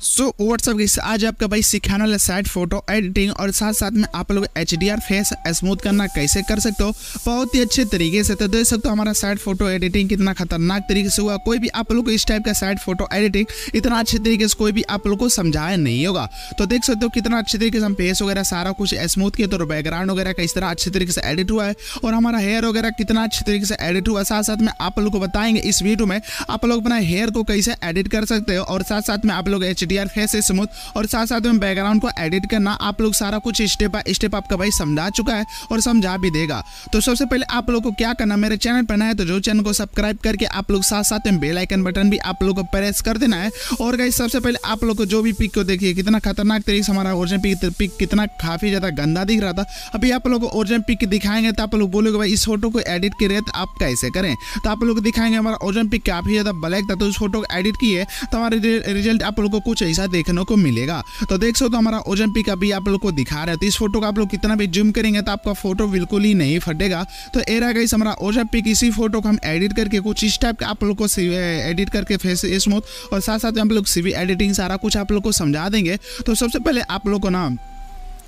So what's up guys आज आपका भाई सिखाने वाला साइड फ़ोटो एडिटिंग और साथ साथ में आप लोग H D R face smooth करना कैसे कर सकते हो? बहुत ही अच्छे तरीके से। तो देख सकते हो हमारा साइड फ़ोटो एडिटिंग कितना खतरनाक तरीके से हुआ। कोई भी आप लोग को इस टाइप का साइड फ़ोटो एडिटिंग इतना अच्छे तरीके से कोई भी आप लोग को समझाया नहीं होगा। तो देख सकते हो कितना अच्छे तरीके से हम फेस वगैरह सारा कुछ स्मूथ किया। तो बैकग्राउंड वगैरह किस तरह अच्छे तरीके से एडिट हुआ है और हमारा हेयर वगैरह कितना अच्छे तरीके से एडिट हुआ। साथ साथ में आप लोग को बताएँगे इस वीडियो में आप लोग अपना हेयर को कैसे एडिट कर सकते हो और साथ साथ में आप लोग एच फेस स्मूथ और साथ साथ में बैकग्राउंड को एडिट करना, आप लोग सारा कुछ स्टेप बाय स्टेप आपका भाई समझा चुका है और समझा भी देगा। तो सबसे पहले आप लोग को क्या करना, मेरे चैनल पर नया है तो जो चैनल को सब्सक्राइब करके आप लोग साथ साथ में बेल आइकन बटन भी आप लोग को प्रेस कर देना है। और गाइस सबसे पहले आप लोग को जो भी पिक को देखिए, कितना खतरनाक तरीके से हमारा ओरिजिनल पिक पिक कितना काफ़ी ज़्यादा गंदा दिख रहा था। अभी आप लोग को ओरिजिनल पिक दिखाएँगे तो आप लोग बोलोगे, भाई, इस फ़ोटो को एडिट करे तो आप कैसे करें? तो आप लोग दिखाएँगे, हमारा ओरिजिनल पिक काफ़ी ज़्यादा ब्लैक था तो उस फ़ोटो को एडिट किए तो हमारे रिज़ल्ट आप लोग को कुछ ऐसा देखने को मिलेगा। तो देख सकते हमारा ओजन पिक अभी आप लोग को दिखा रहा है। तो इस फ़ोटो का आप लोग कितना भी जूम करेंगे तो आपका फ़ोटो बिल्कुल ही नहीं फटेगा। तो ए रहा इस हमारा ओजन पिक इसी फ़ोटो को हम एडिट करके कुछ इस टाइप का आप लोग को एडिट करके फेस स्मूथ और साथ साथ हम लोग सीवी एडिटिंग सारा कुछ आप लोग को समझा देंगे। तो सबसे पहले आप लोग को ना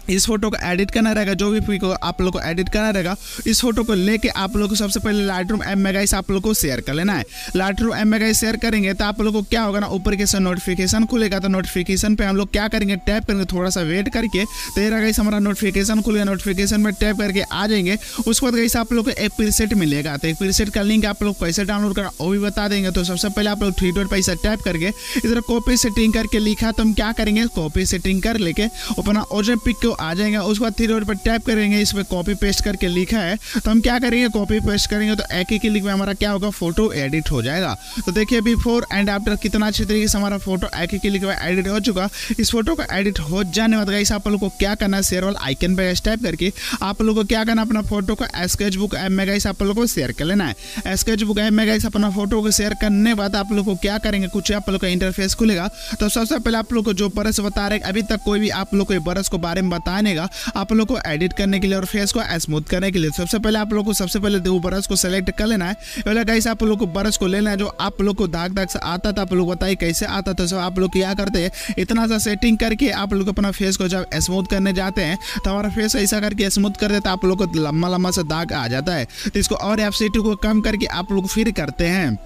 इस फ़ोटो को एडिट करना रहेगा, जो भी पिक आप लोग को एडिट करना रहेगा, इस फ़ोटो को लेके आप लोग को सबसे पहले लाइट रूम एम मेगाइस आप लोग को शेयर कर लेना है। लाइट रूम एम मेगाइस शेयर करेंगे तो आप लोग को क्या होगा ना, ऊपर के साथ नोटिफिकेशन खुलेगा तो नोटिफिकेशन पे हम लोग क्या करेंगे टैप करेंगे, थोड़ा सा वेट करके तो ये हमारा नोटिफिकेशन खुलेगा नोटिफिकेशन में टैप करके आ जाएँगे। उसके बाद कैसे आप लोग को एक प्रीसेट मिलेगा तो एक प्रीसेट का लिंक आप लोग कैसे डाउनलोड करना, वो भी बता देंगे। तो सबसे पहले आप लोग थ्री डॉट पैसा टैप करके, इधर कॉपी सेटिंग करके लिखा तो हम क्या करेंगे कॉपी सेटिंग कर लेके, अपना ओरिजिनल पिक को आ जाएँगे, उसके बाद थ्री पर टैप करेंगे, इस पर कॉपी पेस्ट करके लिखा है। तो हम क्या करेंगे कॉपी पेस्ट करेंगे तो एक ही क्लिक में हमारा क्या होगा फ़ोटो एडिट हो जाएगा। तो देखिए बिफोर एंड आफ्टर कितना अच्छे तरीके से हमारा फ़ोटो एक ही क्लिक में एडिट हो चुका। इस फ़ोटो का एडिट हो जाने बाद गाइस आप लोग को क्या करना शेयर वाला आइकन पे टैप करके आप लोग को क्या करना अपना फ़ोटो को स्केच बुक ऐप में गाइस आप लोग को शेयर कर लेना है। स्केच बुक ऐप में गाइस अपना फ़ोटो को शेयर करने बाद आप लोग को क्या करेंगे, कुछ आप लोग का इंटरफेस खुलेगा। तो सबसे पहले आप लोग को जो बरस बता रहे अभी तक कोई भी आप लोग को बरस को बारे में बताने का आप लोग को एडिट करने के लिए और फेस को स्मूथ करने के लिए सबसे पहले आप लोग को सबसे पहले दो ब्रश को सेलेक्ट कर लेना है। गाइस आप लोग को ब्रश को लेना है जो आप लोग को दाग दाग से आता था, आप लोग बताइए कैसे आता था, सब आप लोग क्या करते हैं। इतना सा सेटिंग करके आप लोग अपना फेस को जब स्मूथ करने जाते हैं तो हमारा फेस ऐसा करके स्मूथ कर देता आप लोग को लंबा लंबा सा दाग आ जाता है। तो इसको और एफ़ को कम करके आप लोग फिर करते हैं।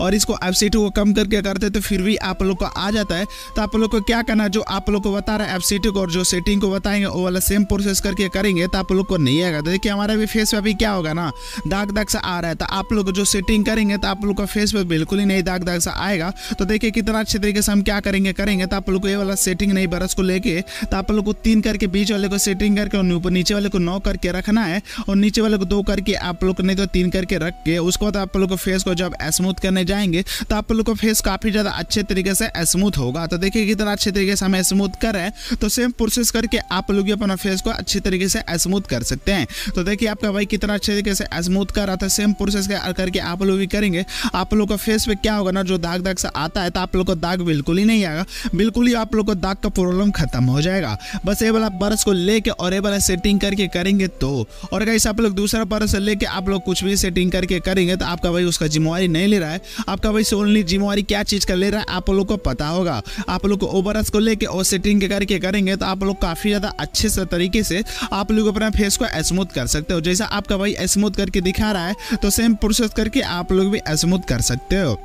और इसको एफ़ सी टू को कम करके करते तो फिर भी आप लोग को आ जाता है तो आप लोग को क्या करना जो आप लोग को बता रहा है एफ़ सी को और जो सेटिंग को बताएँगे वो वाला सेम प्रोसेस करके करेंगे तो आप लोग को नहीं आएगा तो देखिए हमारे भी फेस पे अभी क्या होगा ना दाग दाग सा आ रहा है तो आप लोग जो सेटिंग करेंगे तो आप लोग का फेस पे बिल्कुल ही नहीं दाग दाग सा आएगा तो देखिए कितना अच्छे तरीके से हम क्या करेंगे करेंगे तो आप लोग को ये वाला सेटिंग नहीं बरस को लेके तो आप लोग को तीन करके बीच वाले को सेटिंग करके और ऊपर नीचे वाले को नौ करके रखना है और नीचे वाले को दो करके आप लोग नहीं तो तीन करके रख के उसके बाद आप लोग को फेस को जब स्मूथ करने जाएँगे तो आप लोग का फेस काफ़ी ज़्यादा अच्छे तरीके से स्मूथ होगा। तो देखिए कितना अच्छे तरीके से हम स्मूथ कर रहे हैं। तो सेम प्रोसेस करके आप लोग अपना फेस को अच्छे तरीके से स्मूथ कर सकते हैं। तो देखिए आपका भाई कितना अच्छे तरीके से स्मूथ कर रहा था। सेम प्रोसेस करके आप लोग भी करेंगे। आप लोग का फेस पे क्या होगा ना, जो दाग दाग से आता है तो आप लोग को दाग बिल्कुल ही नहीं आएगा। बिल्कुल ही आप लोग को दाग का प्रॉब्लम खत्म हो जाएगा। बस ये वाला बरस को लेके और ये वाला सेटिंग करके करेंगे तो। और अगर आप लोग दूसरा बरस लेके आप लोग कुछ भी सेटिंग करके करेंगे तो आपका भाई उसका जिम्मेवारी नहीं ले रहा है। आपका भाई ओनली जिम्मेवारी क्या चीज़ का ले रहा है, आप लोग को पता होगा। आप लोग को को लेके और सेटिंग करके करेंगे तो आप लोग काफ़ी ज़्यादा अच्छे से तरीके से आप लोग अपना फेस को स्मूथ कर सकते हो। जैसा आपका भाई स्मूथ करके दिखा रहा है तो सेम प्रोसेस करके आप लोग भी स्मूथ कर सकते हो।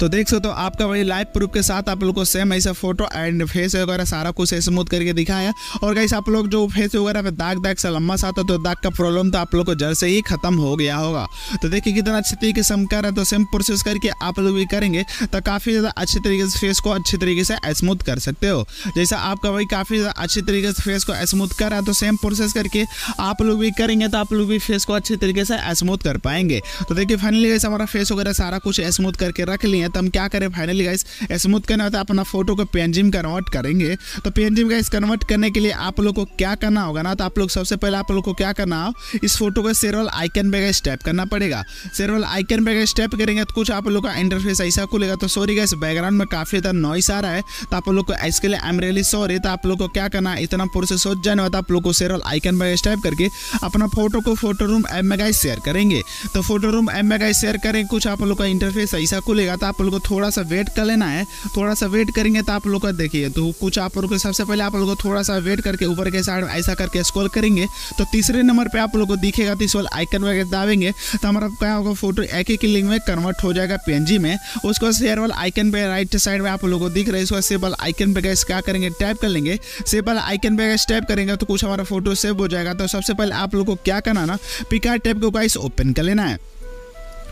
तो देख सकते हो, आपका वही लाइव प्रूफ के साथ आप लोग को सेम ऐसा फ़ोटो एंड फेस वगैरह सारा कुछ स्मूथ करके दिखाया और गाइस आप लोग जो फेस वगैरह पे दाग दाग से लंबा सा था तो दाग का प्रॉब्लम तो आप लोग को जड़ से ही खत्म हो गया होगा। तो देखिए कितना अच्छे तरीके से हम कर रहे हैं तो सेम प्रोसेस करके आप लोग भी करेंगे तो काफ़ी ज़्यादा अच्छे तरीके से फेस को अच्छे तरीके से स्मूथ कर सकते हो। जैसा आपका वही काफ़ी ज़्यादा अच्छे तरीके से फेस को स्मूथ कर रहा है तो सेम प्रोसेस करके आप लोग भी करेंगे तो आप लोग भी फेस को अच्छे तरीके से स्मूथ कर पाएँगे। तो देखिए फाइनली हमारा फेस वगैरह सारा कुछ स्मूथ करके रख लिए तो हम क्या करें? फाइनली गाइस स्मूथ करना होता है, अपना फ़ोटो को पेंजिम कन्वर्ट करेंगे। तो पेंजिम गाइस कन्वर्ट करने के लिए आप लोग को क्या करना होगा ना? तो आप लोग सबसे पहले आप लोग को क्या करना हो इस फ़ोटो को सेरवल आइकन पे स्टेप करना पड़ेगा। सेरवल आइकन पे स्टेप करेंगे तो कुछ आप लोग का इंटरफेस ऐसा खुलेगा। तो सॉरी गाइस बैकग्राउंड में काफ़ी ज़्यादा नॉइस आ रहा है तो आप लोग को इसके लिए आई एम रियली सॉरी तो आप लोग को क्या करना है? इतना प्रोसेस हो जाने वाला आप लोग को सेरवल आइकन पे स्टेप करके अपना फ़ोटो को फ़ोटो रूम एम में गाइस शेयर करेंगे। तो फ़ोटो रूम एम में गाइस शेयर करें, कुछ आप लोग का इंटरफेस ऐसा खुलेगा। खुलेगा तो आप लोग को थोड़ा सा वेट कर लेना है थोड़ा सा वेट करेंगे तो आप लोग का देखिए तो कुछ आप लोग सबसे पहले आप लोग को थोड़ा सा वेट करके ऊपर के साइड ऐसा करके स्क्रॉल करेंगे तो तीसरे नंबर पे आप लोग को दिखेगा तो इस वाला आइकन वगैरह दाबेंगे तो हमारा क्या होगा फ़ोटो एक ही क्लिक में कन्वर्ट हो जाएगा पीएनजी में, उसको शेयर वाला आइकन पे राइट साइड में आप लोग को दिख रहा है इसको सेव वाला आइकन पे गैस क्या करेंगे टैप कर लेंगे सेव वाला आइकन पे गैस टैप करेंगे तो कुछ हमारा फ़ोटो सेव हो जाएगा तो सबसे पहले आप लोग को क्या करना ना पिकार टैप को गाइस ओपन कर लेना है।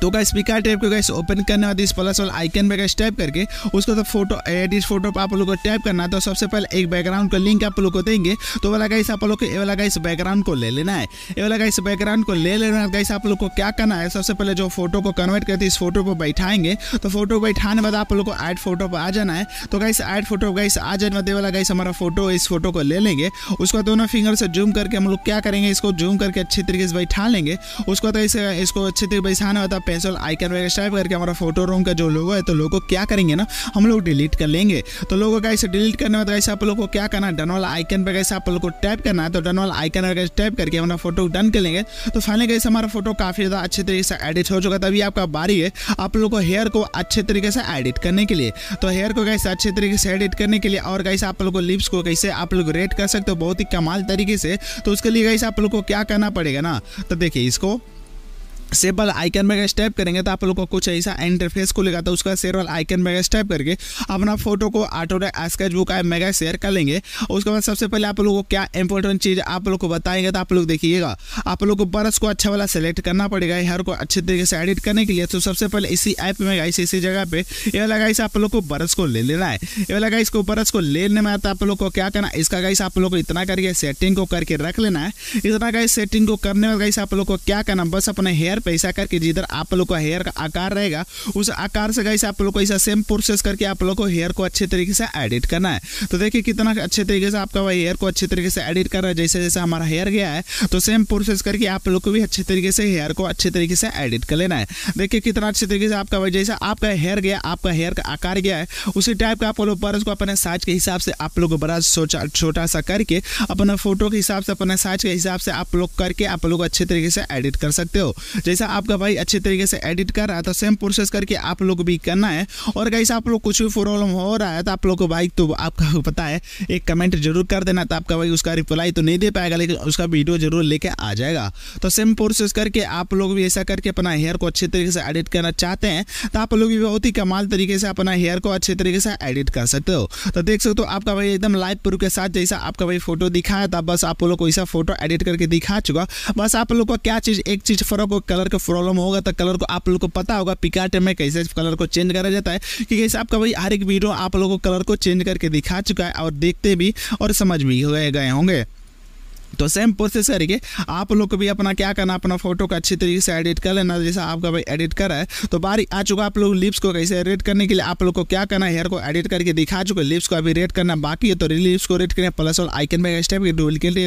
तो का स्पीकर टैप को गैस ओपन करने बाद इस प्लस वाला आइकन पे गैस टैप करके, उसको तो फ़ोटो एड इस फ़ोटो पर आप लोग को टैप करना है तो सबसे पहले एक बैकग्राउंड का लिंक आप लोग को देंगे तो वाला गाइस आप लोग को, ये वाला गाइस बैकग्राउंड को ले लेना है। ये वाला गाइस बैकग्राउंड को ले लेना है गाइस आप लोग को क्या करना है, सबसे पहले जो फ़ोटो को कन्वर्ट करते इस फ़ोटो पर बैठाएँगे तो फ़ोटो बैठाने बाद आप लोग को एड फ़ोटो पर आ जाना है। तो गाइस एड फ़ोटो गाइस आ जाने बाद वाला गाइस हमारा फ़ोटो इस फ़ोटो को ले लेंगे, उसको दोनों फिंगर से जूम करके हम लोग क्या करेंगे, इसको जूम करके अच्छे तरीके से बैठा लेंगे, उसको तो इसको अच्छे तरीके बैठाने वाला पेंसिल आइकन वगैरह टाइप करके हमारा फ़ोटो रूम का जो लोगो है तो लोगो क्या करेंगे ना, हम लोग डिलीट कर लेंगे। तो लोगो का इसे डिलीट करने बाद ऐसे आप लोग को क्या करना है डन वाला आइकन पर कैसे आप लोग को टैप करना है तो डन वाला आइकन वगैरह टैप करके हमारा फ़ोटो डन कर लेंगे। तो फाइनली कैसे हमारा फ़ोटो काफ़ी ज़्यादा अच्छे तरीके से एडिट हो चुका तभी आपका बारी है आप लोग को हेयर को अच्छे तरीके से एडिट करने के लिए। तो हेयर को कैसे अच्छे तरीके से एडिट करने के लिए और कैसे आप लोग को लिप्स को कैसे आप लोग रेड कर सकते हो, बहुत ही कमाल तरीके से। तो उसके लिए कैसे आप लोग को क्या करना पड़ेगा ना तो देखिए इसको सेबल आइकन में स्टेप करेंगे तो आप लोग को कुछ ऐसा इंटरफेस खुलेगा तो उसका शेयर वाला आइकन में स्टेप करके अपना फ़ोटो को ऑटो स्केच बुक है मेगा शेयर कर लेंगे। उसके बाद सबसे पहले आप लोगों को क्या इंपॉर्टेंट चीज़ आप लोग को बताएँगे तो आप लोग देखिएगा। आप लोग को बरस को अच्छा वाला सेलेक्ट करना पड़ेगा हेयर को अच्छे तरीके से एडिट करने के लिए। तो सबसे पहले इसी ऐप में गाइस इसी जगह पे ये वाला गाइस आप लोग को बरस को ले लेना है। ये वाला गाइस को बरस को लेने में आता आप लोग को क्या करना इसका गाइस आप लोग को इतना करके सेटिंग को करके रख लेना है। इतना गाइस सेटिंग को करने में गाइस आप लोग को क्या करना बस अपने हेयर पैसा करके जिधर आप लोग का हेयर का आकार रहेगा, उस आकार से गाइस आप लोग को ऐसा सेम प्रोसेस करके आप लोग को हेयर को अच्छे तरीके से एडिट करना है। तो देखिए कितना अच्छे तरीके से आपका वही हेयर को अच्छे तरीके से एडिट कर रहा है, जैसे जैसे हमारा हेयर गया है तो सेम प्रोसेस करके आप लोग को भी अच्छे तरीके से हेयर को अच्छे तरीके से एडिट कर लेना है। देखिए कितना अच्छे तरीके से आपका वही जैसे आपका हेयर गया, आपका हेयर का आकार गया है, उसी टाइप का आप लोग ब्रश को अपने साइज़ के हिसाब से आप लोग ब्रश छोटा सा करके अपना फ़ोटो के हिसाब से, अपने साइज़ के हिसाब से आप लोग करके आप लोग अच्छे तरीके से एडिट कर सकते हो। जैसा आपका भाई अच्छे तरीके से एडिट कर रहा है तो सेम प्रोसेस करके आप लोग भी करना है। और गाइस आप लोग कुछ भी प्रॉब्लम हो रहा है तो आप लोग को भाई तो आपका पता है, एक कमेंट ज़रूर कर देना तो आपका भाई उसका रिप्लाई तो नहीं दे पाएगा, लेकिन उसका वीडियो ज़रूर लेके आ जाएगा। तो सेम प्रोसेस करके आप लोग भी ऐसा करके अपना हेयर को अच्छे तरीके से एडिट करना चाहते हैं तो आप लोग भी बहुत ही कमाल तरीके से अपना हेयर को अच्छे तरीके से एडिट कर सकते हो। तो देख सकते हो, आपका भाई एकदम लाइव प्रूफ के साथ जैसा आपका भाई फ़ोटो दिखाया था, बस आप लोग को ऐसा फ़ोटो एडिट करके दिखा चुका। बस आप लोग को क्या चीज़, एक चीज़ फ़र्क कलर का प्रॉब्लम होगा तो कलर को आप लोग को पता होगा पिकाट में कैसे कलर को चेंज करा जाता है। कि कैसे आपका भाई, हर एक वीडियो आप लोगों को कलर को चेंज करके दिखा चुका है और देखते भी और समझ भी गए होंगे। तो सेम प्रोसेस करके आप लोग को भी अपना क्या करना अपना फ़ोटो को अच्छी तरीके से एडिट कर लेना, जैसे आपका भाई एडिट कर रहा है तो बारी आ चुका आप लोग लिप्स को कैसे रेड करने के लिए, आप लोग को क्या करना है हेयर को एडिट करके दिखा चुके लिप्स को अभी रेड करना बाकी है तो लिप्स को रेड करना प्लस और आइकन में स्टेप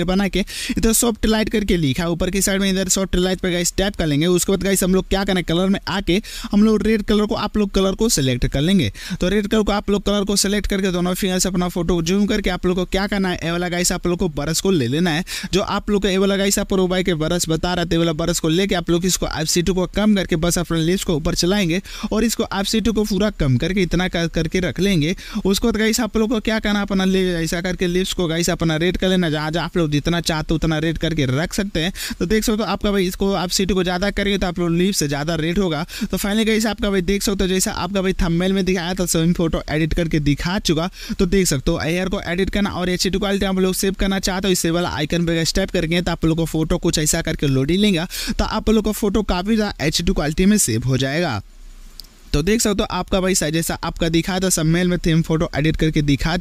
बना के, इधर सॉफ्ट लाइट करके लिखा, ऊपर की साइड में इधर सॉफ्ट लाइट पर स्टेप कर लेंगे, उसके बाद गाइस हम लोग क्या करना कलर में आके हम लोग रेड कलर को आप लोग कलर को सिलेक्ट कर लेंगे। तो रेड कलर को आप लोग कलर को सिलेक्ट करके दोनों फिंगर से अपना फ़ोटो जूम करके आप लोग को क्या करना है ए वाला गाइस आप लोग को बरस को ले लेना है जो आप लोग का ये वाला गाइस आपको रूबाई के बरस बता रहा था वाला बरस को लेके आप लोग इसको एफ़ सी को कम करके बस अपने लिप्स को ऊपर चलाएँगे और इसको एफ़ सी को पूरा कम करके इतना कर, करके रख लेंगे। उसको बाद गाइस आप लोग को क्या करना अपना ऐसा करके लिप्स को गाइस अपना रेड कर लेना। जहाँ आप लोग जितना चाहते उतना रेड करके रख सकते हैं। तो देख सकते हो आपका भाई इसको आप सी को ज़्यादा करेंगे तो आप लोग लिप्स से ज़्यादा रेड होगा। तो फाइनली गाइस आपका भाई देख सकते हो जैसा आपका भाई थंबनेल में दिखाया था सेम फ़ोटो एडिट करके दिखा चुका। तो देख सकते हो एयर को एडिट करना और एच क्वालिटी आप लोग सेव करना चाहते हो इससे वाला आइकन पे स्टेप करके तो आप लोग का फ़ोटो कुछ ऐसा करके लोडिंग लेंगे तो आप लोग का फ़ोटो काफ़ी ज़्यादा एच क्वालिटी में सेव हो जाएगा। तो देख सकते हो, आपका भाई जैसा आपका दिखा था, सब मेल में थीम फ़ोटो एडिट करके दिखा